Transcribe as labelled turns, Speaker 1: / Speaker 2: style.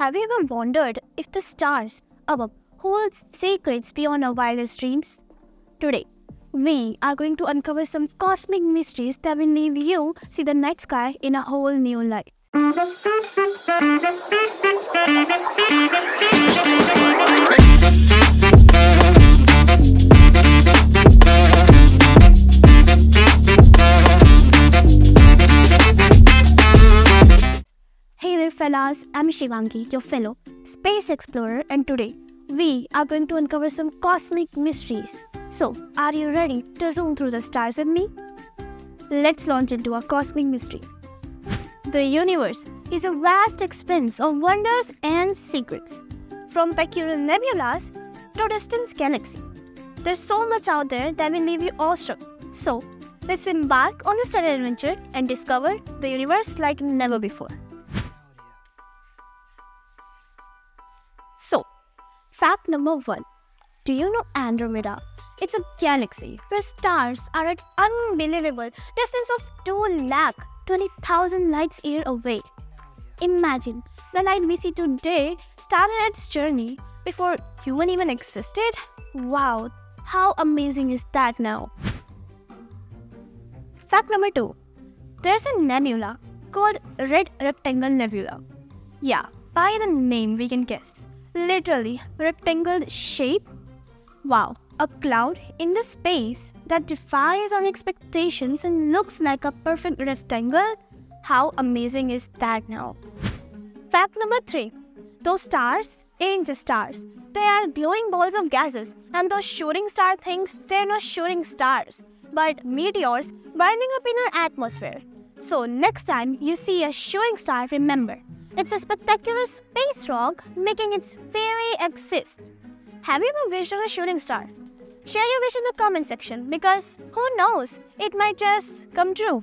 Speaker 1: Have you ever wondered if the stars above hold secrets beyond our wildest dreams? Today, we are going to uncover some cosmic mysteries that will leave you see the night sky in a whole new light. There I'm Shivangi, your fellow space explorer and today we are going to uncover some cosmic mysteries. So, are you ready to zoom through the stars with me? Let's launch into our cosmic mystery. The universe is a vast expanse of wonders and secrets. From peculiar nebulas to distant galaxies. There's so much out there that will leave you awestruck. So, let's embark on a stellar adventure and discover the universe like never before. Fact number one Do you know Andromeda? It's a galaxy where stars are at unbelievable distance of 2 lakh 20,000 light years away. Imagine the light we see today started its journey before human even existed. Wow, how amazing is that now? Fact number two there's a nebula called Red Rectangle Nebula. Yeah, by the name we can guess literally rectangle shape. Wow, a cloud in the space that defies our expectations and looks like a perfect rectangle. How amazing is that now? Fact number three those stars ain't just stars. They are glowing balls of gases, and those shooting star things, they're not shooting stars, but meteors burning up in our atmosphere. So, next time you see a shooting star, remember it's a spectacular space rock making its very exist. Have you ever wished a shooting star? Share your wish in the comment section because who knows, it might just come true.